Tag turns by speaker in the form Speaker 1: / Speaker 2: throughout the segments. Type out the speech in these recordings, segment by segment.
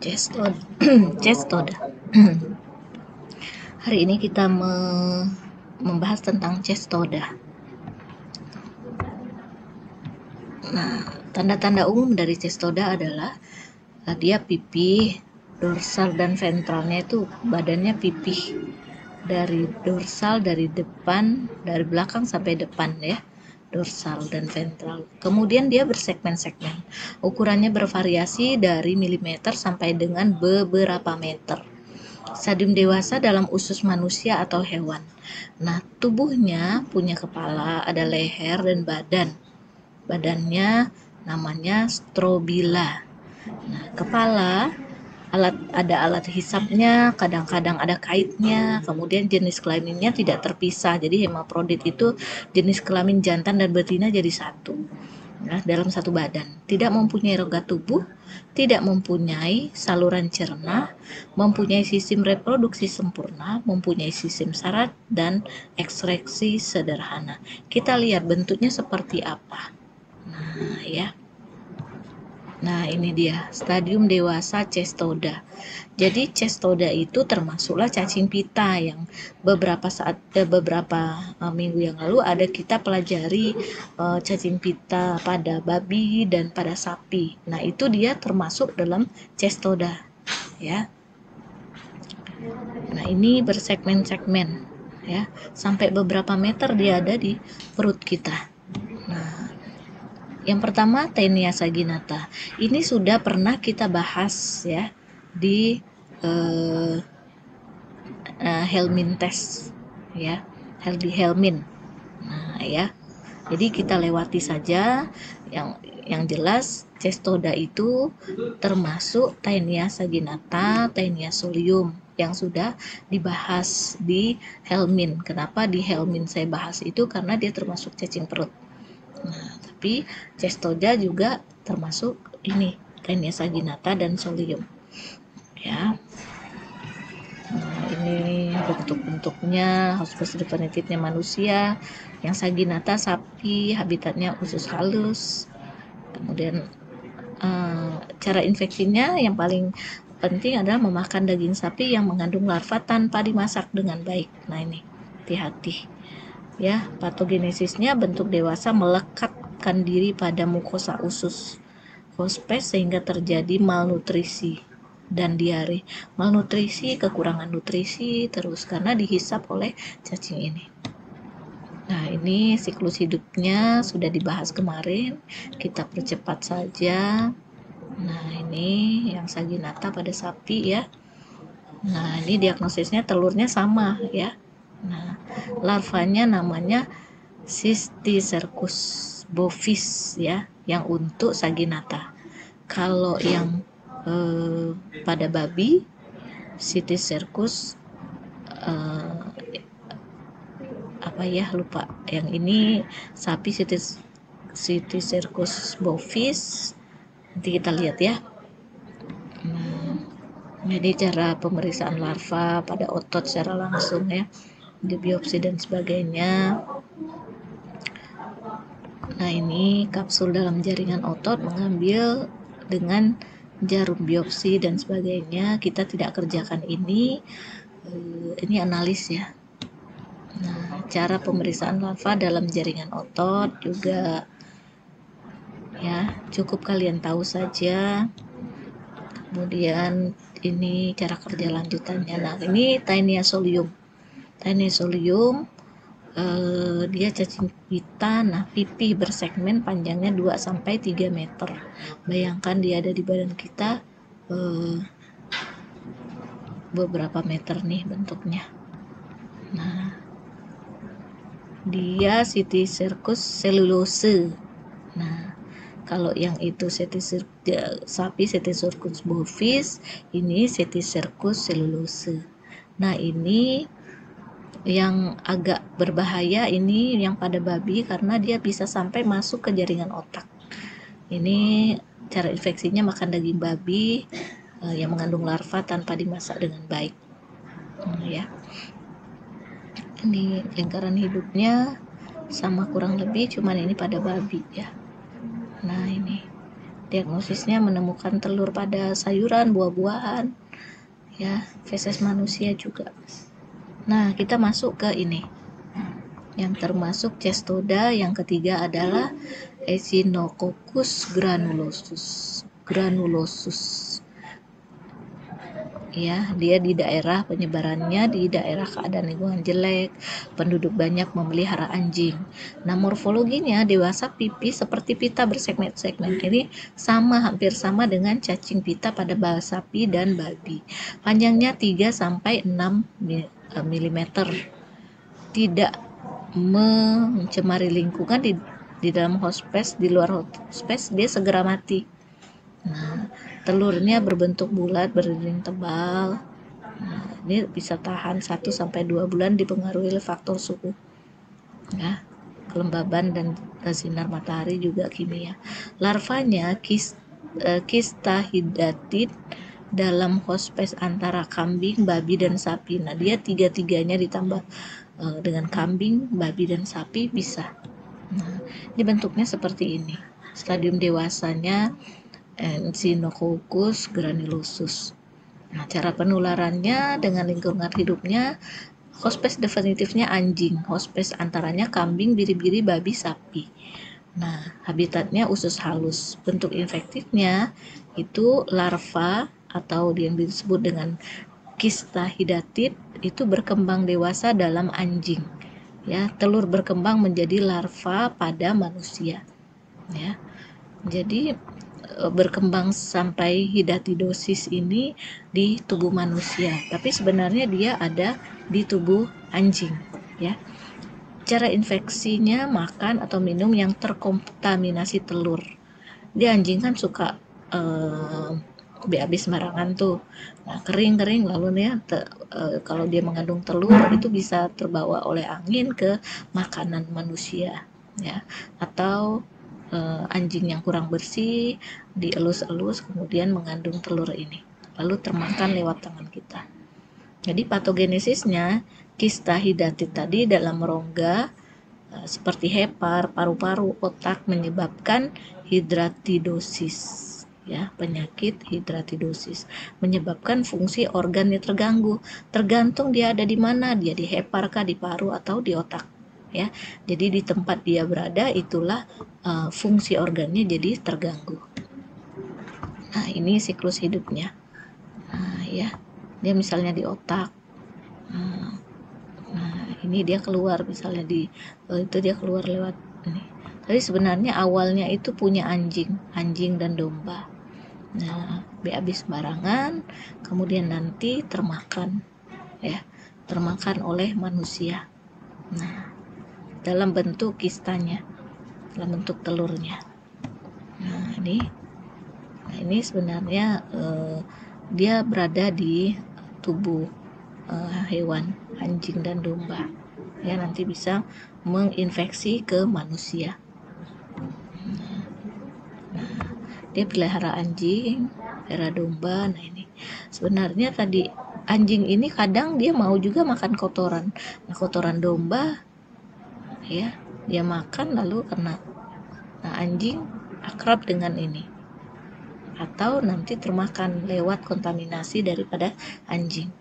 Speaker 1: Cestoda. Cestoda. Hari ini kita me membahas tentang cestoda. Nah, tanda-tanda umum dari cestoda adalah uh, dia pipih, dorsal dan ventralnya itu badannya pipih dari dorsal dari depan, dari belakang sampai depan ya dorsal dan ventral. Kemudian dia bersegmen-segmen. Ukurannya bervariasi dari milimeter sampai dengan beberapa meter. Stadium dewasa dalam usus manusia atau hewan. Nah, tubuhnya punya kepala, ada leher dan badan. Badannya namanya strobila. Nah, kepala alat ada alat hisapnya, kadang-kadang ada kaitnya, kemudian jenis kelaminnya tidak terpisah. Jadi hemaprodit itu jenis kelamin jantan dan betina jadi satu. Nah, dalam satu badan. Tidak mempunyai rongga tubuh, tidak mempunyai saluran cerna, mempunyai sistem reproduksi sempurna, mempunyai sistem syarat dan ekstraksi sederhana. Kita lihat bentuknya seperti apa. Nah, ya. Nah, ini dia stadium dewasa cestoda. Jadi cestoda itu termasuklah cacing pita yang beberapa saat eh, beberapa uh, minggu yang lalu ada kita pelajari uh, cacing pita pada babi dan pada sapi. Nah, itu dia termasuk dalam cestoda, ya. Nah, ini bersegmen-segmen ya, sampai beberapa meter dia ada di perut kita. Yang pertama Taenia saginata. Ini sudah pernah kita bahas ya di uh, uh, Helmin test ya, Heldi Helmin. Nah, ya. Jadi kita lewati saja yang yang jelas cestoda itu termasuk Taenia saginata, Taenia solium yang sudah dibahas di Helmin. Kenapa di Helmin saya bahas itu karena dia termasuk cacing perut. Nah, tapi cestoda juga termasuk ini Taenia saginata dan solium. Ya. Nah, ini bentuk-bentuknya hospes definitifnya manusia, yang saginata sapi, habitatnya usus halus. Kemudian uh, cara infeksinya yang paling penting adalah memakan daging sapi yang mengandung larva tanpa dimasak dengan baik. Nah, ini hati-hati ya patogenesisnya bentuk dewasa melekatkan diri pada mukosa usus hospes sehingga terjadi malnutrisi dan diare. Malnutrisi kekurangan nutrisi terus karena dihisap oleh cacing ini. Nah ini siklus hidupnya sudah dibahas kemarin. Kita percepat saja. Nah ini yang saginata pada sapi ya. Nah ini diagnosisnya telurnya sama ya. Nah, larvanya namanya Cysticercus bovis ya, yang untuk saginata. Kalau yang eh, pada babi Cysticercus eh, apa ya lupa. Yang ini sapi Cysticercus bovis. Nanti kita lihat ya. Nah, jadi cara pemeriksaan larva pada otot secara langsung ya di biopsi dan sebagainya nah ini kapsul dalam jaringan otot mengambil dengan jarum biopsi dan sebagainya. Kita tidak kerjakan ini. Eh, ini analis ya. Nah cara pemeriksaan lava dalam jaringan otot juga ya cukup kalian tahu saja. Kemudian ini cara kerja lanjutannya. Nah ini tainia solium Tenesolium eh, dia cacing pita nah pipih bersegmen panjangnya 2 sampai 3 meter. Bayangkan dia ada di badan kita eh, beberapa meter nih bentuknya. Nah, dia Circus cellulose. Nah, kalau yang itu Circus sapi Circus bovis, ini Circus cellulose. Nah, ini yang agak berbahaya ini yang pada babi karena dia bisa sampai masuk ke jaringan otak. Ini cara infeksinya makan daging babi uh, yang mengandung larva tanpa dimasak dengan baik. Hmm, ya. Ini lingkaran hidupnya sama kurang lebih cuman ini pada babi ya. Nah, ini. diagnosisnya menemukan telur pada sayuran buah-buahan ya feses manusia juga nah kita masuk ke ini. Yang termasuk cestoda yang ketiga adalah Echinococcus granulosus granulosus ya dia di daerah penyebarannya di daerah keadaan lingkungan jelek. Penduduk banyak memelihara anjing. Nah morfologinya dewasa pipi seperti pita bersegmen-segmen ini sama hampir sama dengan cacing pita pada bal sapi dan babi. Panjangnya 3 sampai 6 mm tidak mencemari lingkungan di di dalam hospes di luar hospes dia segera mati. Nah telurnya berbentuk bulat berdinding tebal nah, ini bisa tahan 1 sampai 2 bulan dipengaruhi oleh faktor suhu ya kelembaban dan sinar matahari juga kimia larvanya kis, uh, kista hidatid dalam hospes antara kambing, babi, dan sapi. Nah, dia tiga-tiganya ditambah uh, dengan kambing, babi, dan sapi bisa. Nah, ini bentuknya seperti ini. Stadium dewasanya Echinococcus granulosus. Nah, cara penularannya dengan lingkungan hidupnya hospes definitifnya anjing, hospes antaranya kambing, biri-biri, babi, sapi. Nah, habitatnya usus halus. Bentuk infektifnya itu larva atau yang disebut dengan kista hidatid itu berkembang dewasa dalam anjing. Ya, telur berkembang menjadi larva pada manusia. Ya. Jadi berkembang sampai hidatidosis ini di tubuh manusia, tapi sebenarnya dia ada di tubuh anjing, ya. Cara infeksinya makan atau minum yang terkontaminasi telur. Di anjing kan suka uh, habis marangan tuh. Nah, kering-kering lalu ya te, uh, kalau dia mengandung telur itu bisa terbawa oleh angin ke makanan manusia, ya. Atau uh, anjing yang kurang bersih dielus-elus kemudian mengandung telur ini. Lalu termakan lewat tangan kita. Jadi patogenesisnya kista hidatid tadi dalam rongga uh, seperti hepar, paru-paru, otak menyebabkan hidratidosis ya penyakit hidratidosis. Menyebabkan fungsi organnya terganggu. Tergantung dia ada di mana dia di hepar kah di paru atau di otak ya. Jadi di tempat dia berada itulah uh, fungsi organnya jadi terganggu. Nah, ini siklus hidupnya. Nah, ya. Dia misalnya di otak. Nah, nah ini dia keluar misalnya di oh, itu dia keluar lewat ini. Tapi sebenarnya awalnya itu punya anjing, anjing dan domba. Nah, habis barangan, kemudian nanti termakan ya, termakan oleh manusia. Nah, dalam bentuk kistanya dalam bentuk telurnya. Nah ini nah ini sebenarnya uh, dia berada di tubuh uh, hewan anjing dan domba. Ya nanti bisa menginfeksi ke manusia. Nah dia pelihara anjing pelihara domba nah ini. Sebenarnya tadi anjing ini kadang dia mau juga makan kotoran. Nah kotoran domba ya. Dia makan lalu kena nah anjing akrab dengan ini. Atau nanti termakan lewat kontaminasi daripada anjing.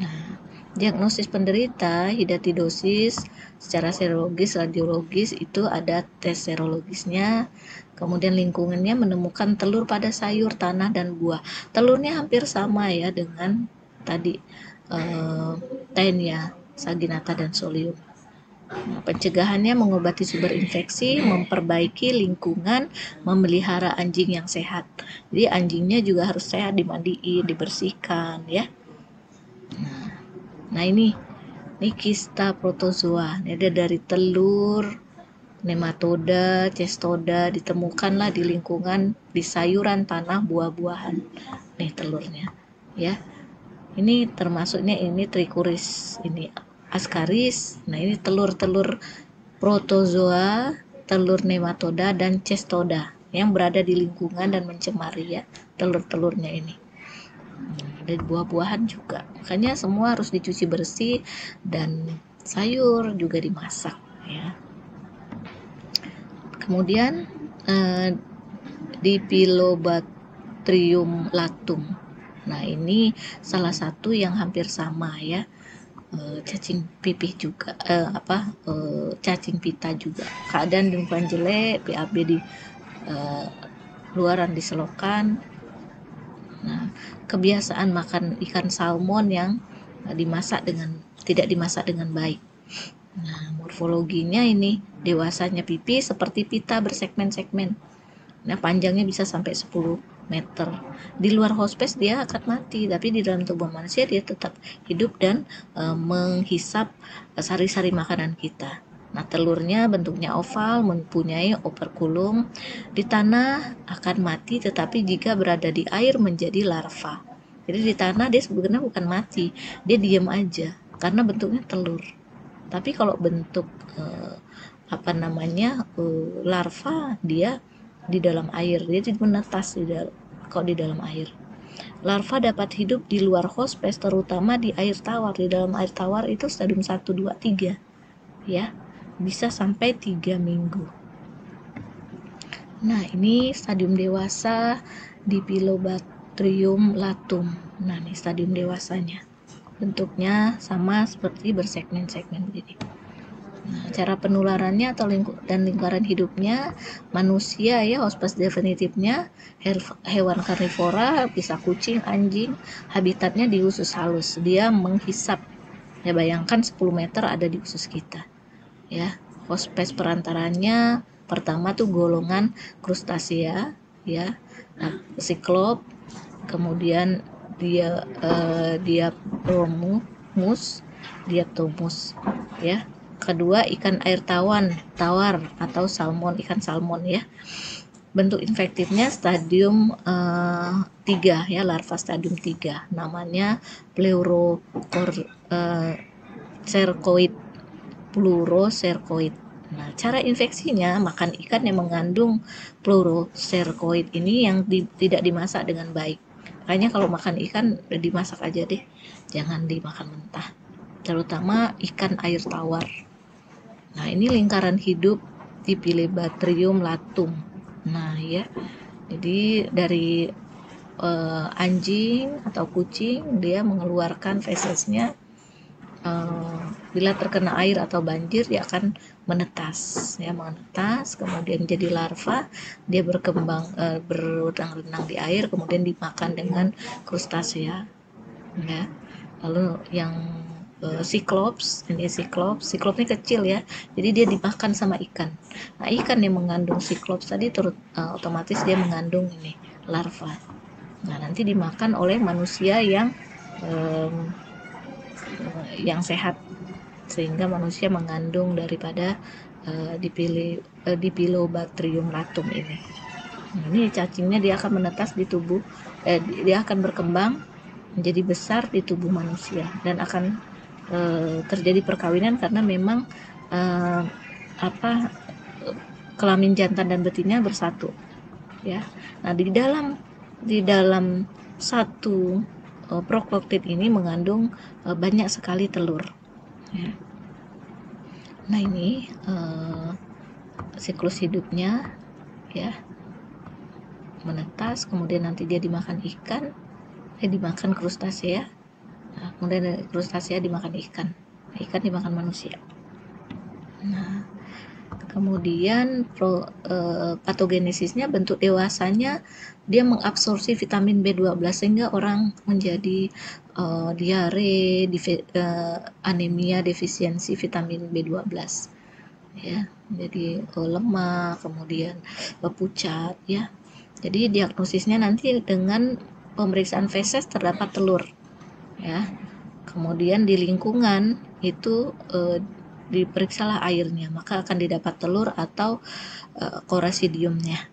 Speaker 1: Nah diagnosis penderita hidatidosis secara serologis radiologis itu ada tes serologisnya. Kemudian lingkungannya menemukan telur pada sayur tanah dan buah. Telurnya hampir sama ya dengan tadi eh, tenia saginata dan solium pencegahannya mengobati sumber infeksi, memperbaiki lingkungan, memelihara anjing yang sehat. Jadi anjingnya juga harus sehat, dimandiin, dibersihkan, ya. Nah, ini, ini kista protozoa. Ini ada dari telur, nematoda, cestoda ditemukanlah di lingkungan di sayuran, tanah, buah-buahan. Nih telurnya, ya. Ini termasuknya ini trikuris ini ascaris. Nah, ini telur-telur protozoa, telur nematoda dan cestoda yang berada di lingkungan dan mencemari ya telur-telurnya ini. Dan buah-buahan juga. Makanya semua harus dicuci bersih dan sayur juga dimasak ya. Kemudian eh, Dipilobatrium latum. Nah, ini salah satu yang hampir sama ya. E, cacing pipih juga e, apa e, cacing pita juga. Keadaan lingkungan jelek PAB di e, luaran di selokan. Nah kebiasaan makan ikan salmon yang dimasak dengan tidak dimasak dengan baik. Nah morfologinya ini dewasanya pipi seperti pita bersegmen-segmen. Nah panjangnya bisa sampai 10 meter. Di luar hospes dia akan mati, tapi di dalam tubuh manusia dia tetap hidup dan e, menghisap sari-sari makanan kita. Nah, telurnya bentuknya oval, mempunyai operkulum. Di tanah akan mati, tetapi jika berada di air menjadi larva. Jadi di tanah dia sebenarnya bukan mati, dia diam aja karena bentuknya telur. Tapi kalau bentuk e, apa namanya e, larva, dia di dalam air dia menetas di dalam kok di dalam air. Larva dapat hidup di luar hospes terutama di air tawar. Di dalam air tawar itu stadium 1 2 3 ya bisa sampai 3 minggu. Nah ini stadium dewasa di Pilobatrium latum. Nah ini stadium dewasanya. Bentuknya sama seperti bersegmen-segmen begini Nah, cara penularannya atau lingku dan lingkaran hidupnya manusia ya hospes definitifnya hewan karnivora bisa kucing anjing habitatnya di usus halus. Dia menghisap. Ya bayangkan 10 meter ada di usus kita. Ya hospes perantaranya pertama tuh golongan krustasea ya nah, siklop kemudian dia uh, dia promus diatomus ya kedua ikan air tawan tawar atau salmon ikan salmon ya. Bentuk infektifnya stadium uh, eh, 3 ya larva stadium 3 namanya pleurocercoid uh, pleurocercoid. Nah cara infeksinya makan ikan yang mengandung pleurocercoid ini yang di, tidak dimasak dengan baik. Makanya kalau makan ikan dimasak aja deh. Jangan dimakan mentah. Terutama ikan air tawar Nah, ini lingkaran hidup di Pilebatrium latum. Nah, ya. Jadi dari uh, anjing atau kucing dia mengeluarkan fesesnya uh, bila terkena air atau banjir dia akan menetas ya menetas kemudian jadi larva dia berkembang uh, berenang-renang di air kemudian dimakan dengan krustasea ya lalu yang uh, siklops ini siklops siklopsnya kecil ya. Jadi dia dimakan sama ikan. Nah ikan yang mengandung siklops tadi turut uh, otomatis dia mengandung ini larva. Nah nanti dimakan oleh manusia yang um, yang sehat. Sehingga manusia mengandung daripada uh, dipilih uh, dipilobacterium latum ini. Nah, ini cacingnya dia akan menetas di tubuh eh, dia akan berkembang menjadi besar di tubuh manusia dan akan e, terjadi perkawinan karena memang e, apa kelamin jantan dan betina bersatu ya nah di dalam di dalam satu proktoktit ini mengandung e, banyak sekali telur ya. nah ini e, siklus hidupnya ya menetas kemudian nanti dia dimakan ikan eh dimakan krustasea nah, kemudian krustasea dimakan ikan. Ikan dimakan manusia. Nah kemudian pro, e, patogenesisnya bentuk dewasanya dia mengabsorpsi vitamin B12 sehingga orang menjadi e, diare e, anemia defisiensi vitamin B12 ya jadi e, lemah kemudian pucat ya. Jadi diagnosisnya nanti dengan pemeriksaan feses terdapat telur ya. Kemudian di lingkungan itu e, diperiksalah airnya maka akan didapat telur atau e, korasidiumnya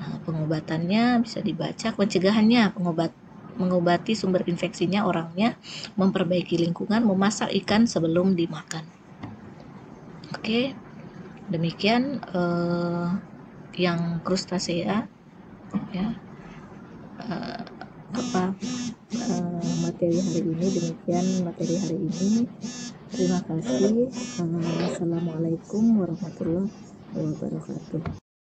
Speaker 1: nah, pengobatannya bisa dibaca pencegahannya pengobat mengobati sumber infeksinya orangnya memperbaiki lingkungan memasak ikan sebelum dimakan. Oke demikian e, yang krustasea ya apa uh, materi hari ini. Demikian materi hari ini. Terima kasih. Uh, assalamualaikum warahmatullahi wabarakatuh